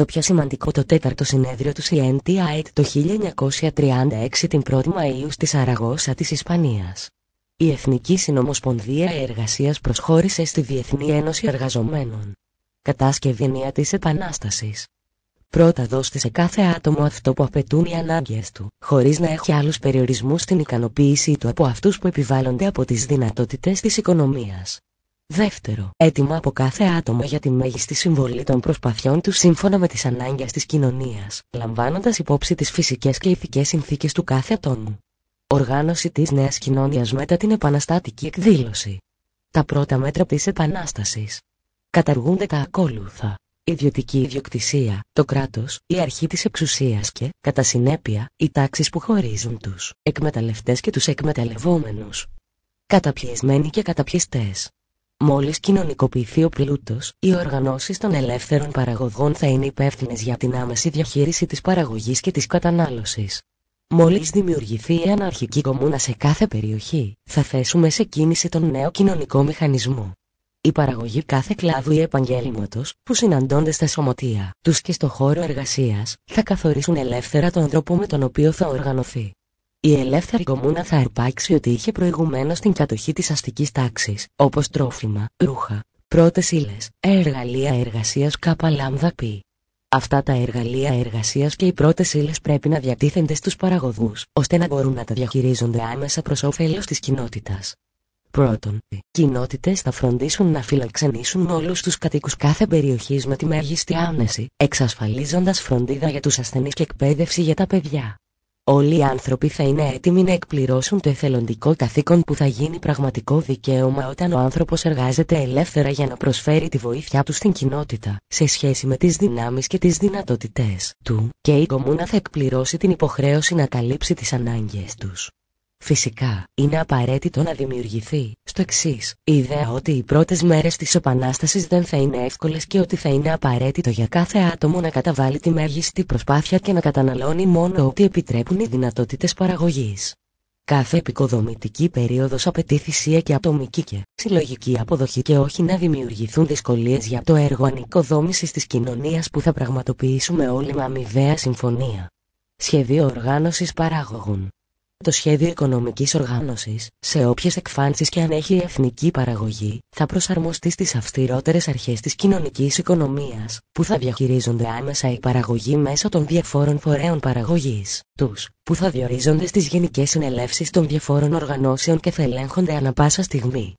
Το πιο σημαντικό το τέταρτο συνέδριο του CNTI το 1936 την 1η Μαΐου στη Σαραγώσα της Ισπανίας. Η Εθνική Συνομοσπονδία Εργασίας προσχώρησε στη Διεθνή Ένωση Εργαζομένων. Κατάσκευη ενία της Επανάστασης. Πρώτα δώστε σε κάθε άτομο αυτό που απαιτούν οι ανάγκες του, χωρίς να έχει άλλους περιορισμούς στην ικανοποίησή του από αυτούς που επιβάλλονται από τις δυνατότητες της οικονομίας. Δεύτερο, έτοιμα από κάθε άτομο για τη μέγιστη συμβολή των προσπαθειών του σύμφωνα με τις ανάγκες της κοινωνίας, λαμβάνοντας υπόψη τις φυσικές και ηθικές συνθήκες του κάθε ατόμου. Οργάνωση της νέας κοινωνίας μετά την επαναστατική εκδήλωση. Τα πρώτα μέτρα της επανάστασης. Καταργούνται τα ακόλουθα. Ιδιωτική ιδιοκτησία, το κράτος, η αρχή της εξουσίας και, κατά συνέπεια, οι τάξεις που χωρίζουν τους εκμεταλλευτές και τους εκμεταλλευόμενους. Καταπιεσμένοι και καταπιεστές. Μόλις κοινωνικοποιηθεί ο πλούτος, οι οργανώσεις των ελεύθερων παραγωγών θα είναι υπεύθυνες για την άμεση διαχείριση της παραγωγής και της κατανάλωσης. Μόλις δημιουργηθεί η αναρχική κομμούνα σε κάθε περιοχή, θα θέσουμε σε κίνηση τον νέο κοινωνικό μηχανισμό. Η παραγωγή κάθε κλάδου ή επαγγέλματος που συναντώνται στα σωματεία τους και στο χώρο εργασίας θα καθορίσουν ελεύθερα τον τρόπο με τον οποίο θα οργανωθεί. Η ελεύθερη κομμούνα θα αρπάξει ότι είχε προηγουμένως την κατοχή της αστικής τάξης, όπως τρόφιμα, ρούχα, πρώτες ύλες, εργαλεία εργασίας κάπα λάμδα πι. Αυτά τα εργαλεία εργασίας και οι πρώτες ύλες πρέπει να διατίθενται στους παραγωγούς, ώστε να μπορούν να τα διαχειρίζονται άμεσα προς όφελος της κοινότητας. Πρώτον, οι κοινότητες θα φροντίσουν να φιλοξενήσουν όλους τους κατοίκους κάθε περιοχής με τη μέγιστη άμεση, εξασφαλίζοντας φροντίδα για τους ασθενείς και εκπαίδευση για τα παιδιά. Όλοι οι άνθρωποι θα είναι έτοιμοι να εκπληρώσουν το εθελοντικό καθήκον που θα γίνει πραγματικό δικαίωμα όταν ο άνθρωπος εργάζεται ελεύθερα για να προσφέρει τη βοήθειά του στην κοινότητα, σε σχέση με τις δυνάμεις και τις δυνατότητές του, και η κομμούνα θα εκπληρώσει την υποχρέωση να καλύψει τις ανάγκες τους. Φυσικά, είναι απαραίτητο να δημιουργηθεί, στο εξής, η ιδέα ότι οι πρώτες μέρες της Επανάστασης δεν θα είναι εύκολες και ότι θα είναι απαραίτητο για κάθε άτομο να καταβάλει τη μέγιστη προσπάθεια και να καταναλώνει μόνο ό,τι επιτρέπουν οι δυνατότητες παραγωγής. Κάθε επικοδομητική περίοδος απαιτεί θυσία και ατομική και συλλογική αποδοχή και όχι να δημιουργηθούν δυσκολίες για το έργο ανοικοδόμησης της κοινωνίας που θα πραγματοποιήσουμε όλοι με αμοιβαία συμφωνία. Σχεδίο οργάνωσης παράγωγων το σχέδιο οικονομικής οργάνωσης, σε όποιες εκφάνσεις και αν έχει η εθνική παραγωγή, θα προσαρμοστεί στις αυστηρότερες αρχές της κοινωνικής οικονομίας, που θα διαχειρίζονται άμεσα η παραγωγή μέσω των διαφόρων φορέων παραγωγής, τους, που θα διορίζονται στις γενικές συνελεύσεις των διαφόρων οργανώσεων και θα ελέγχονται ανα πάσα στιγμή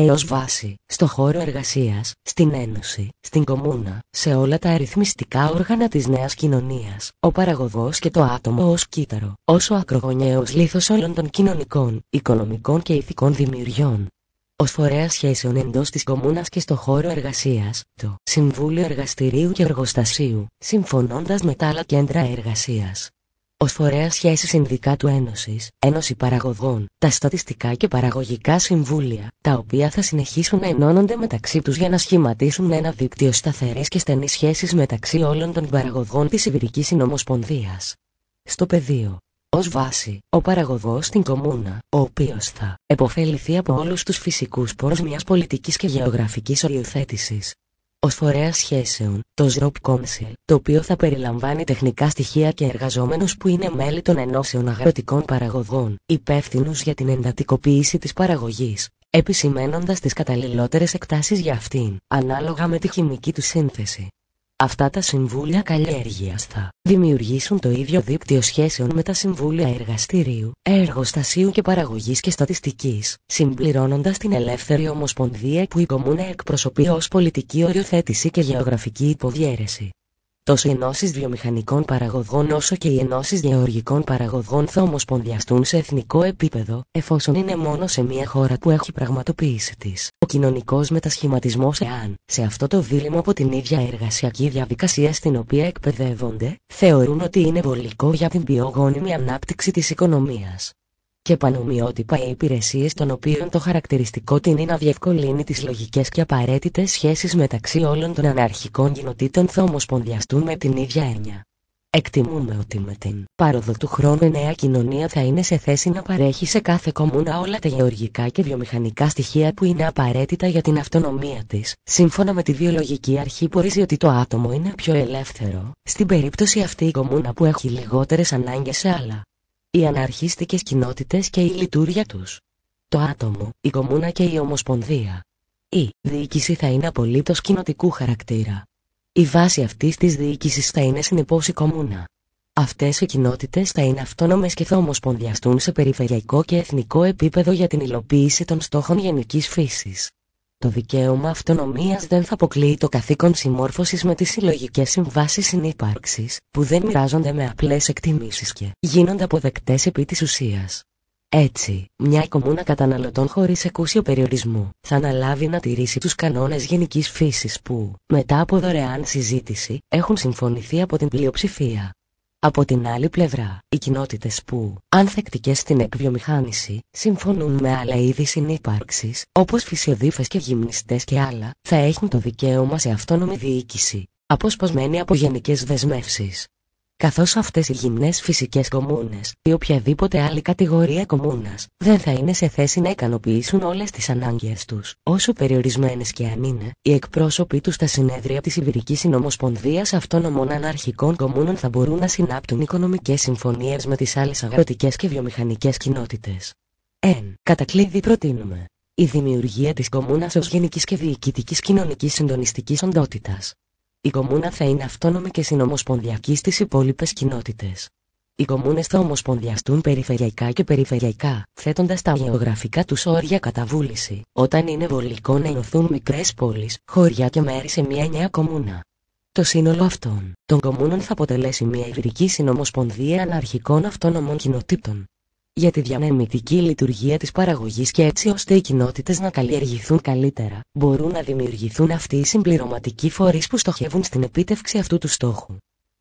έως βάση, στο χώρο εργασίας, στην Ένωση, στην Κομούνα, σε όλα τα αριθμιστικά όργανα της νέας κοινωνίας, ο παραγωγός και το άτομο ως κύτταρο, όσο ακρογωνιαίος λίθος όλων των κοινωνικών, οικονομικών και ηθικών δημιουργιών. Ω φορέας σχέσεων εντός της κομμούνας και στο χώρο εργασίας, το Συμβούλιο Εργαστηρίου και Εργοστασίου, συμφωνώντας με τα άλλα κέντρα εργασίας, Ω φορέας σχέσης Συνδικάτου Ένωσης, Ένωση Παραγωγών, τα στατιστικά και παραγωγικά συμβούλια, τα οποία θα συνεχίσουν να ενώνονται μεταξύ τους για να σχηματίσουν ένα δίκτυο σταθερής και στενής σχέσης μεταξύ όλων των παραγωγών της Ιβηρική Συνομοσπονδίας. Στο πεδίο. Ω βάση, ο παραγωγός στην κομμούνα, ο οποίος θα επωφεληθεί από όλους τους φυσικούς πόρους μιας πολιτικής και γεωγραφικής οριοθέτησης, ως φορέα σχέσεων, το ΣΡΟΠ Council, το οποίο θα περιλαμβάνει τεχνικά στοιχεία και εργαζόμενους που είναι μέλη των ενώσεων αγροτικών παραγωγών, υπεύθυνους για την εντατικοποίηση της παραγωγής, επισημένοντας τις καταλληλότερες εκτάσεις για αυτήν, ανάλογα με τη χημική του σύνθεση. Αυτά τα συμβούλια καλλιέργειας θα δημιουργήσουν το ίδιο δίκτυο σχέσεων με τα συμβούλια εργαστηρίου, εργοστασίου και παραγωγής και στατιστικής, συμπληρώνοντας την ελεύθερη ομοσπονδία που η Κομμούνα εκπροσωπεί ως πολιτική οριοθέτηση και γεωγραφική υποδιέρεση. Τόσο οι ενώσεις βιομηχανικών παραγωγών όσο και οι ενώσεις γεωργικών παραγωγών θα ομοσπονδιαστούν σε εθνικό επίπεδο, εφόσον είναι μόνο σε μια χώρα που έχει πραγματοποιήσει τη. Ο κοινωνικός μετασχηματισμός, εάν σε αυτό το δίλημα από την ίδια εργασιακή διαδικασία στην οποία εκπαιδεύονται, θεωρούν ότι είναι βολικό για την πιο γόνιμη ανάπτυξη της οικονομίας και πανομοιότυπα οι υπηρεσίες των οποίων το χαρακτηριστικό την είναι να διευκολύνει τις λογικές και απαραίτητες σχέσεις μεταξύ όλων των αναρχικών κοινοτήτων θα ομοσπονδιαστούν με την ίδια έννοια. Εκτιμούμε ότι με την πάροδο του χρόνου η νέα κοινωνία θα είναι σε θέση να παρέχει σε κάθε κομμούνα όλα τα γεωργικά και βιομηχανικά στοιχεία που είναι απαραίτητα για την αυτονομία της. Σύμφωνα με τη βιολογική αρχή που ορίζει ότι το άτομο είναι πιο ελεύθερο, στην περίπτωση αυτή η κομμούνα που έχει λιγότερες ανάγκες σε άλλα. Οι αναρχίστικες κοινότητες και η λειτουργία τους. Το άτομο, η κομμούνα και η ομοσπονδία. Η διοίκηση θα είναι απολύτως κοινοτικού χαρακτήρα. Η βάση αυτής της διοίκησης θα είναι συνεπώς η κομμούνα. Αυτές οι κοινότητες θα είναι αυτόνομες και θα ομοσπονδιαστούν σε περιφερειακό και εθνικό επίπεδο για την υλοποίηση των στόχων γενικής φύσης. Το δικαίωμα αυτονομίας δεν θα αποκλείει το καθήκον συμμόρφωσης με τις συλλογικές συμβάσεις συνύπαρξης, που δεν μοιράζονται με απλές εκτιμήσεις και γίνονται αποδεκτές επί της ουσίας. Έτσι, μια κομμούνα καταναλωτών χωρίς εκούσιο περιορισμό θα αναλάβει να τηρήσει τους κανόνες γενικής φύσης που, μετά από δωρεάν συζήτηση, έχουν συμφωνηθεί από την πλειοψηφία. Από την άλλη πλευρά, οι κοινότητες που, ανθεκτικές στην εκβιομηχάνηση, συμφωνούν με άλλα είδη συνύπαρξης, όπως φυσιοδίφες και γυμνιστές και άλλα, θα έχουν το δικαίωμα σε αυτόνομη διοίκηση, αποσπασμένη από γενικές δεσμεύσεις καθώς αυτές οι γυμνές φυσικές κομμούνες ή οποιαδήποτε άλλη κατηγορία κομμούνας δεν θα είναι σε θέση να ικανοποιήσουν όλες τις ανάγκες τους, όσο περιορισμένες και αν είναι, οι εκπρόσωποι τους στα συνέδρια της Ιβηρικής Συνομοσπονδίας Αυτόνομων Αναρχικών Κομμούνων θα μπορούν να συνάπτουν οικονομικές συμφωνίες με τις άλλες αγροτικές και βιομηχανικές κοινότητες. Εν κατακλείδη προτείνουμε η δημιουργία της κομμούνας ως γενικής και διοικητικής κοινωνικής συντονιστικής οντότητας. Η κομμούνα θα είναι αυτόνομη και συνομοσπονδιακή στις υπόλοιπες κοινότητες. Οι κομμούνες θα ομοσπονδιαστούν περιφερειακά και περιφερειακά, θέτοντας τα γεωγραφικά τους όρια κατά βούληση, όταν είναι βολικό να ενωθούν μικρές πόλεις, χωριά και μέρη σε μια νέα κομμούνα. Το σύνολο αυτών των κομμούνων θα αποτελέσει μια υβρική συνομοσπονδία αναρχικών αυτόνομων κοινοτήτων, για τη διανεμητική λειτουργία της παραγωγής και έτσι ώστε οι κοινότητες να καλλιεργηθούν καλύτερα, μπορούν να δημιουργηθούν αυτοί οι συμπληρωματικοί φορείς που στοχεύουν στην επίτευξη αυτού του στόχου.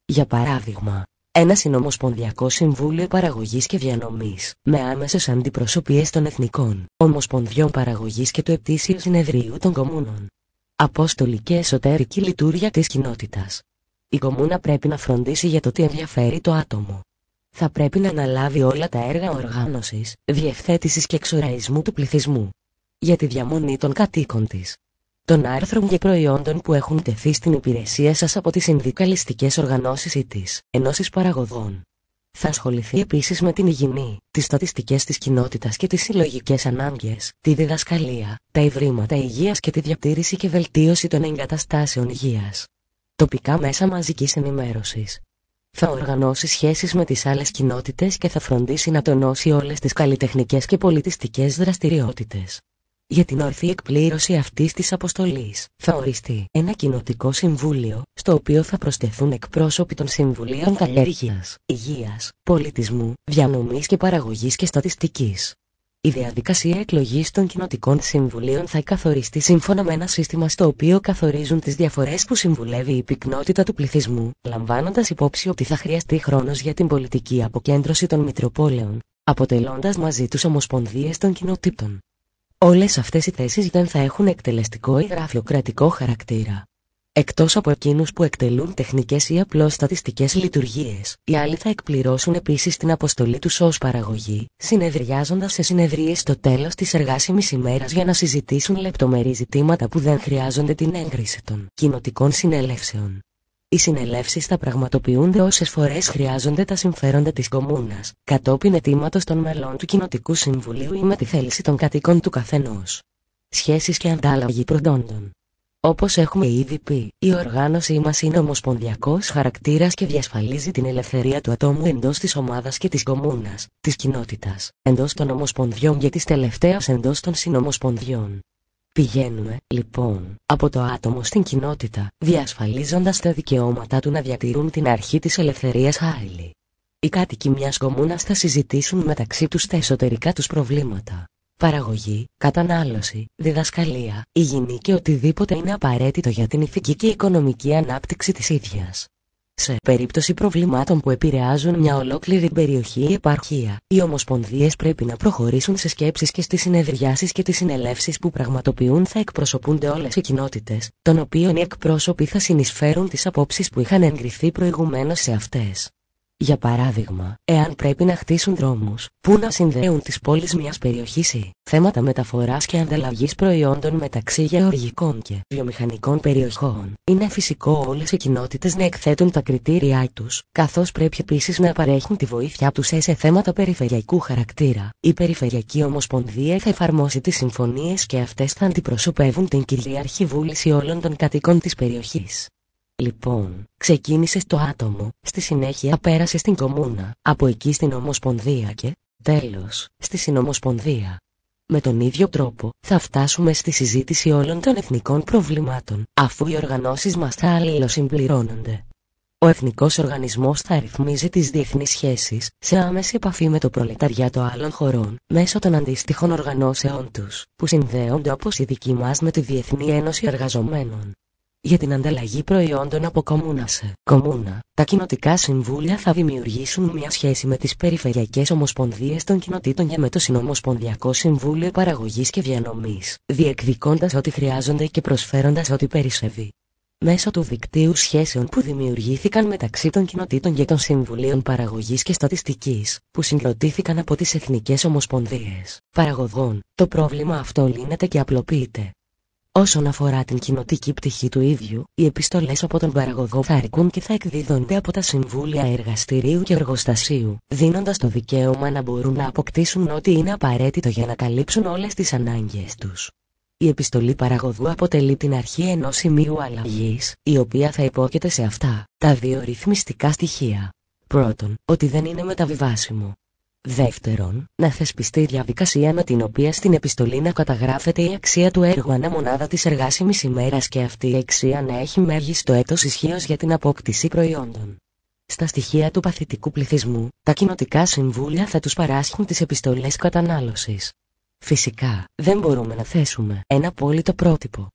Για παράδειγμα, ένα συνομοσπονδιακό συμβούλιο παραγωγής και διανομής, με άμεσες αντιπροσωπείες των εθνικών, ομοσπονδιών παραγωγής και του ετήσιου συνεδρίου των κομμούνων. Απόστολη και εσωτερική λειτουργία της κοινότητας. Η κομμούνα πρέπει να φροντίσει για το τι ενδιαφέρει το άτομο θα πρέπει να αναλάβει όλα τα έργα οργάνωσης, διευθέτησης και εξοραϊσμού του πληθυσμού. Για τη διαμονή των κατοίκων της. Των άρθρων και προϊόντων που έχουν τεθεί στην υπηρεσία σας από τις συνδικαλιστικές οργανώσεις ή τις ενώσεις παραγωγών. Θα ασχοληθεί επίσης με την υγιεινή, τις στατιστικές της κοινότητας και τις συλλογικές ανάγκες, τη διδασκαλία, τα ευρήματα υγείας και τη διατήρηση και βελτίωση των εγκαταστάσεων υγείας. Τοπικά μέσα μαζικής ενημέρωσης, θα οργανώσει σχέσεις με τις άλλες κοινότητες και θα φροντίσει να τονώσει όλες τις καλλιτεχνικές και πολιτιστικές δραστηριότητες. Για την ορθή εκπλήρωση αυτής της αποστολής θα οριστεί ένα κοινοτικό συμβούλιο, στο οποίο θα προσθεθούν εκπρόσωποι των Συμβουλίων Καλλιέργειας, Υγείας, Πολιτισμού, Διανομής και Παραγωγής και Στατιστικής. Η διαδικασία εκλογής των κοινοτικών συμβουλίων θα καθοριστεί σύμφωνα με ένα σύστημα στο οποίο καθορίζουν τις διαφορές που συμβουλεύει η πυκνότητα του πληθυσμού, λαμβάνοντας υπόψη ότι θα χρειαστεί χρόνος για την πολιτική αποκέντρωση των Μητροπόλεων, αποτελώντας μαζί τους ομοσπονδίες των κοινοτήτων. Όλες αυτές οι θέσεις δεν θα έχουν εκτελεστικό ή γραφειοκρατικό χαρακτήρα. Εκτός από εκείνους που εκτελούν τεχνικές ή απλώς στατιστικές λειτουργίες, οι άλλοι θα εκπληρώσουν επίσης την αποστολή τους ως παραγωγή, συνεδριάζοντας σε συνεδρίες στο τέλος της εργάσιμης ημέρας για να συζητήσουν λεπτομερή ζητήματα που δεν χρειάζονται την έγκριση των κοινοτικών συνελεύσεων. Οι συνελεύσεις θα πραγματοποιούνται όσες φορές χρειάζονται τα συμφέροντα της κομμούνας, κατόπιν αιτήματος των μελών του Κοινοτικού Συμβουλίου ή με τη θέληση των κατοίκων του καθενός. Σχέσεις και αντάλλαγη προντόντων. Όπως έχουμε ήδη πει, η οργάνωσή μας είναι ομοσπονδιακός χαρακτήρας και διασφαλίζει την ελευθερία του ατόμου εντός της ομάδας και της κομμούνας, της κοινότητας, εντός των ομοσπονδιών και της τελευταίας εντός των συνομοσπονδιών. Πηγαίνουμε, λοιπόν, από το άτομο στην κοινότητα, διασφαλίζοντας τα δικαιώματά του να διατηρούν την αρχή της ελευθερίας χάριλη. Οι κάτοικοι μιας κομμούνας θα συζητήσουν μεταξύ τους τα εσωτερικά τους προβλήματα παραγωγή, κατανάλωση, διδασκαλία, υγιεινή και οτιδήποτε είναι απαραίτητο για την ηθική και οικονομική ανάπτυξη της ίδιας. Σε περίπτωση προβλημάτων που επηρεάζουν μια ολόκληρη περιοχή ή επαρχία, οι ομοσπονδίες πρέπει να προχωρήσουν σε σκέψεις και στις συνεδριάσεις και τις συνελεύσεις που πραγματοποιούν θα εκπροσωπούνται όλες οι κοινότητες, των οποίων οι εκπρόσωποι θα συνεισφέρουν τις απόψεις που είχαν εγκριθεί προηγουμένως σε αυτές. Για παράδειγμα, εάν πρέπει να χτίσουν δρόμους που να συνδέουν τις πόλεις μιας περιοχής ή θέματα μεταφοράς και ανταλλαγής προϊόντων μεταξύ γεωργικών και βιομηχανικών περιοχών, είναι φυσικό όλες οι κοινότητες να εκθέτουν τα κριτήριά τους, καθώς πρέπει επίσης να παρέχουν τη βοήθειά τους σε θέματα περιφερειακού χαρακτήρα. Η Περιφερειακή Ομοσπονδία θα εφαρμόσει τις συμφωνίες και αυτές θα αντιπροσωπεύουν την κυριαρχή βούληση όλων των κατοίκων της περιοχής. Λοιπόν, ξεκίνησε στο άτομο, στη συνέχεια πέρασε στην κομμούνα, από εκεί στην Ομοσπονδία και, τέλος, στη Συνομοσπονδία. Με τον ίδιο τρόπο, θα φτάσουμε στη συζήτηση όλων των εθνικών προβλημάτων, αφού οι οργανώσεις μας θα αλληλοσυμπληρώνονται. Ο Εθνικός Οργανισμός θα ρυθμίζει τις διεθνείς σχέσεις, σε άμεση επαφή με το προλεταριάτο άλλων χωρών, μέσω των αντίστοιχων οργανώσεών τους, που συνδέονται όπως η δική μας με τη Διεθνή Ένωση Εργαζομένων για την ανταλλαγή προϊόντων από κομμούνας σε κομμούνα. Τα κοινοτικά συμβούλια θα δημιουργήσουν μια σχέση με τις περιφερειακές ομοσπονδίες των κοινοτήτων και με το Συνομοσπονδιακό Συμβούλιο Παραγωγής και Διανομής, διεκδικώντας ό,τι χρειάζονται και προσφέροντας ό,τι περισσεύει. Μέσω του δικτύου σχέσεων που δημιουργήθηκαν μεταξύ των κοινοτήτων και των Συμβουλίων Παραγωγής και Στατιστικής, που συγκροτήθηκαν από τις Εθνικές Ομοσπονδίες Παραγωγών, το πρόβλημα αυτό λύνεται και απλοποιείται. Όσον αφορά την κοινοτική πτυχή του ίδιου, οι επιστολές από τον παραγωγό θα αρκούν και θα εκδίδονται από τα συμβούλια εργαστηρίου και εργοστασίου, δίνοντας το δικαίωμα να μπορούν να αποκτήσουν ό,τι είναι απαραίτητο για να καλύψουν όλες τις ανάγκες τους. Η επιστολή παραγωγού αποτελεί την αρχή ενός σημείου αλλαγής, η οποία θα υπόκειται σε αυτά, τα δύο ρυθμιστικά στοιχεία. Πρώτον, ότι δεν είναι μεταβιβάσιμο. Δεύτερον, να θεσπιστεί διαδικασία με την οποία στην επιστολή να καταγράφεται η αξία του έργου ανά μονάδα της εργάσιμης ημέρας και αυτή η αξία να έχει μέγιστο έτος ισχύως για την απόκτηση προϊόντων. Στα στοιχεία του παθητικού πληθυσμού, τα κοινοτικά συμβούλια θα τους παράσχουν τις επιστολές κατανάλωσης. Φυσικά, δεν μπορούμε να θέσουμε ένα απόλυτο πρότυπο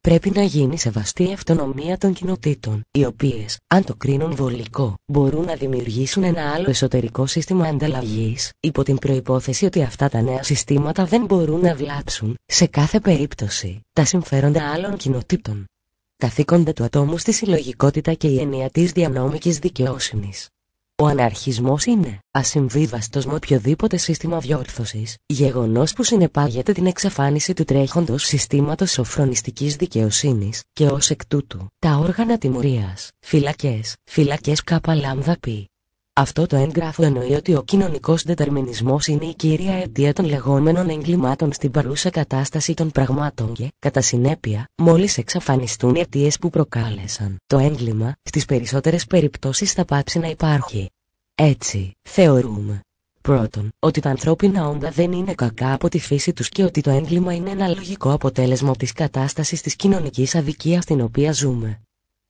πρέπει να γίνει σεβαστή η αυτονομία των κοινοτήτων, οι οποίες, αν το κρίνουν βολικό, μπορούν να δημιουργήσουν ένα άλλο εσωτερικό σύστημα ανταλλαγής, υπό την προϋπόθεση ότι αυτά τα νέα συστήματα δεν μπορούν να βλάψουν, σε κάθε περίπτωση, τα συμφέροντα άλλων κοινοτήτων. Καθήκοντα του ατόμου στη συλλογικότητα και η έννοια της διανόμικης δικαιόσυνης. Ο αναρχισμός είναι ασυμβίβαστος με οποιοδήποτε σύστημα διόρθωσης, γεγονός που συνεπάγεται την εξαφάνιση του τρέχοντος συστήματος σοφρονιστικής δικαιοσύνης και ως εκ τούτου τα όργανα τιμωρίας, φυλακές, φυλακές π. Αυτό το έγγραφο εννοεί ότι ο κοινωνικός δετερμινισμός είναι η κύρια αιτία των λεγόμενων εγκλημάτων στην παρούσα κατάσταση των πραγμάτων και, κατά συνέπεια, μόλις εξαφανιστούν οι αιτίες που προκάλεσαν το έγκλημα, στις περισσότερες περιπτώσεις θα πάψει να υπάρχει. Έτσι, θεωρούμε. Πρώτον, ότι τα ανθρώπινα όντα δεν είναι κακά από τη φύση τους και ότι το έγκλημα είναι ένα λογικό αποτέλεσμα της κατάστασης της κοινωνικής αδικίας στην οποία ζούμε.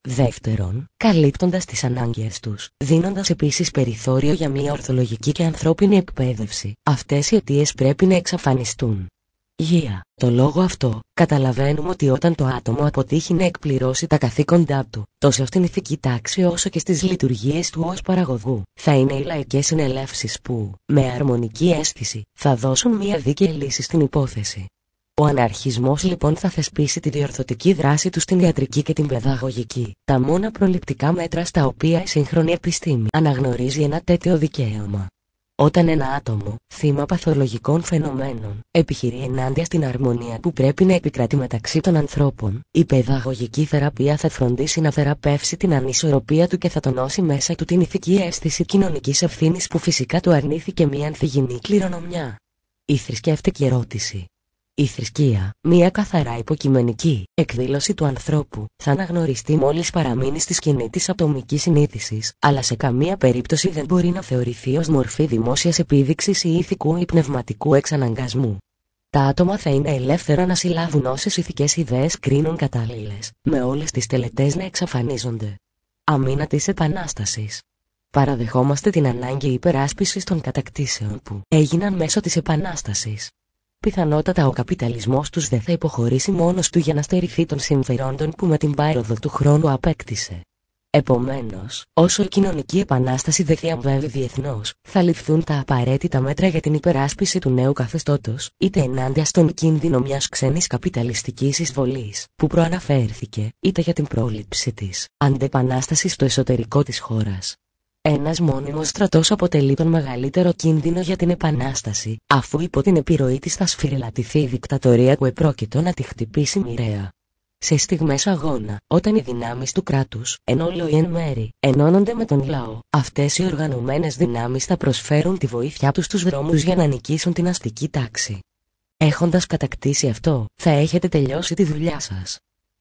Δεύτερον, καλύπτοντας τις ανάγκες τους, δίνοντας επίσης περιθώριο για μια ορθολογική και ανθρώπινη εκπαίδευση, αυτές οι αιτίες πρέπει να εξαφανιστούν. Γεια, το λόγο αυτό, καταλαβαίνουμε ότι όταν το άτομο αποτύχει να εκπληρώσει τα καθήκοντά του, τόσο στην ηθική τάξη όσο και στις λειτουργίες του ως παραγωγού, θα είναι οι λαϊκές συνελεύσεις που, με αρμονική αίσθηση, θα δώσουν μια δίκαιη λύση στην υπόθεση. Ο αναρχισμός λοιπόν θα θεσπίσει τη διορθωτική δράση τους στην ιατρική και την παιδαγωγική, τα μόνα προληπτικά μέτρα στα οποία η σύγχρονη επιστήμη αναγνωρίζει ένα τέτοιο δικαίωμα. Όταν ένα άτομο, θύμα παθολογικών φαινομένων, επιχειρεί ενάντια στην αρμονία που πρέπει να επικρατεί μεταξύ των ανθρώπων, η παιδαγωγική θεραπεία θα φροντίσει να θεραπεύσει την ανισορροπία του και θα τονώσει μέσα του την ηθική αίσθηση κοινωνικής ευθύνης που φυσικά του αρνήθηκε μια ανθυγινή κληρονομιά. Η θρησκευτική ερώτηση η θρησκεία, μια καθαρά υποκειμενική εκδήλωση του ανθρώπου, θα αναγνωριστεί μόλις παραμείνει στη σκηνή της ατομικής συνείδησης, αλλά σε καμία περίπτωση δεν μπορεί να θεωρηθεί ως μορφή δημόσιας επίδειξης ή ηθικού ή πνευματικού εξαναγκασμού. Τα άτομα θα είναι ελεύθερα να συλλάβουν όσες ηθικές ιδέες κρίνουν κατάλληλες, με όλες τις τελετές να εξαφανίζονται. Αμήνα της Επανάστασης. Παραδεχόμαστε την ανάγκη υπεράσπισης των κατακτήσεων που έγιναν μέσω της Επανάστασης πιθανότατα ο καπιταλισμός τους δεν θα υποχωρήσει μόνος του για να στερηθεί των συμφερόντων που με την πάροδο του χρόνου απέκτησε. Επομένως, όσο η κοινωνική επανάσταση δεν διαμβεύει διεθνώς, θα ληφθούν τα απαραίτητα μέτρα για την υπεράσπιση του νέου καθεστώτος, είτε ενάντια στον κίνδυνο μιας ξένης καπιταλιστικής εισβολής, που προαναφέρθηκε, είτε για την πρόληψη της αντεπανάστασης στο εσωτερικό της χώρας. Ένας μόνιμος στρατός αποτελεί τον μεγαλύτερο κίνδυνο για την επανάσταση, αφού υπό την επιρροή της θα σφυριλατηθεί η δικτατορία που επρόκειτο να τη χτυπήσει μοιραία. Σε στιγμές αγώνα, όταν οι δυνάμεις του κράτους, εν όλο ή εν μέρη, ενώνονται με τον λαό, αυτές οι οργανωμένες δυνάμεις θα προσφέρουν τη βοήθειά τους στους δρόμους για να νικήσουν την αστική τάξη. Έχοντας κατακτήσει αυτό, θα έχετε τελειώσει τη δουλειά σας.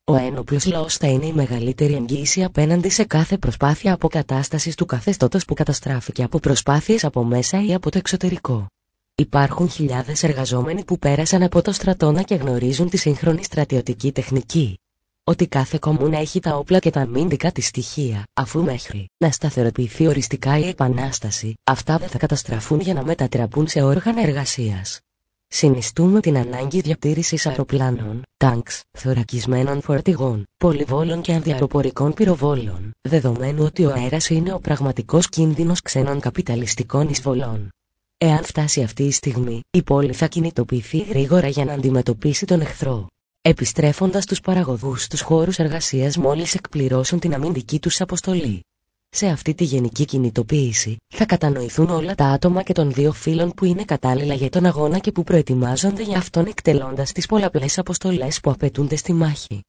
Ο ένοπλος λαός θα είναι η μεγαλύτερη εγγύηση απέναντι σε κάθε προσπάθεια αποκατάστασης του καθεστώτος που καταστράφηκε από προσπάθειες από μέσα ή από το εξωτερικό. Υπάρχουν χιλιάδες εργαζόμενοι που πέρασαν από το στρατόνα και γνωρίζουν τη σύγχρονη στρατιωτική τεχνική. Ότι κάθε κομμούνα έχει τα όπλα και τα αμυντικά της στοιχεία, αφού μέχρι να σταθεροποιηθεί οριστικά η επανάσταση, αυτά δεν θα καταστραφούν για να μετατραπούν σε όργανα εργασίας. Συνιστούμε την ανάγκη διατήρησης αεροπλάνων, τάγκς, θωρακισμένων φορτηγών, πολυβόλων και ανδιαροπορικών πυροβόλων, δεδομένου ότι ο αέρας είναι ο πραγματικός κίνδυνος ξένων καπιταλιστικών εισβολών. Εάν φτάσει αυτή η στιγμή, η πόλη θα κινητοποιηθεί γρήγορα για να αντιμετωπίσει τον εχθρό. Επιστρέφοντας τους παραγωγούς στους χώρους εργασίας μόλις εκπληρώσουν την αμυντική τους αποστολή. Σε αυτή τη γενική κινητοποίηση, θα κατανοηθούν όλα τα άτομα και των δύο φίλων που είναι κατάλληλα για τον αγώνα και που προετοιμάζονται για αυτόν εκτελώντας τις πολλαπλές αποστολές που απαιτούνται στη μάχη.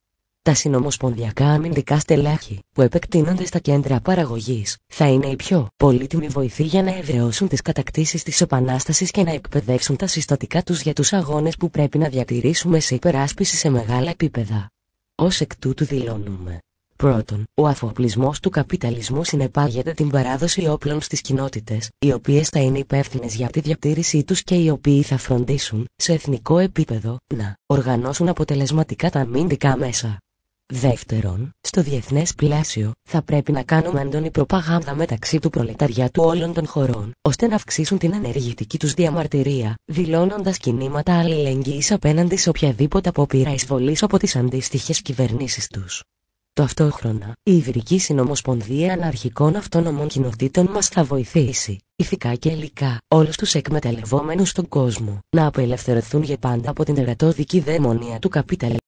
Τα συνομοσπονδιακά αμυντικά στελέχη, που επεκτείνονται στα κέντρα παραγωγής, θα είναι η πιο πολύτιμη βοηθή για να εδραιώσουν τις κατακτήσεις της Επανάστασης και να εκπαιδεύσουν τα συστατικά τους για τους αγώνες που πρέπει να διατηρήσουμε σε υπεράσπιση σε μεγάλα επίπεδα. Ω εκ τούτου δηλώνουμε. Πρώτον, ο αφοπλισμός του καπιταλισμού συνεπάγεται την παράδοση όπλων στις κοινότητες, οι οποίες θα είναι υπεύθυνες για τη διατήρησή τους και οι οποίοι θα φροντίσουν, σε εθνικό επίπεδο, να οργανώσουν αποτελεσματικά τα αμυντικά μέσα. Δεύτερον, στο διεθνές πλαίσιο, θα πρέπει να κάνουμε έντονη προπαγάνδα μεταξύ του προλεταριάτου όλων των χωρών, ώστε να αυξήσουν την ενεργητική τους διαμαρτυρία, δηλώνοντας κινήματα αλληλεγγύης απέναντι σε οποιαδήποτε απόπειρα εισβολής από τις αντίστοιχες κυβερνήσεις τους. Ταυτόχρονα, η Ιδρική Συνομοσπονδία Αναρχικών Αυτόνομων Κοινοτήτων μας θα βοηθήσει, ηθικά και υλικά, όλους τους εκμεταλλευόμενους στον κόσμο, να απελευθερωθούν για πάντα από την ερατόδικη δαιμονία του καπιταλισμού.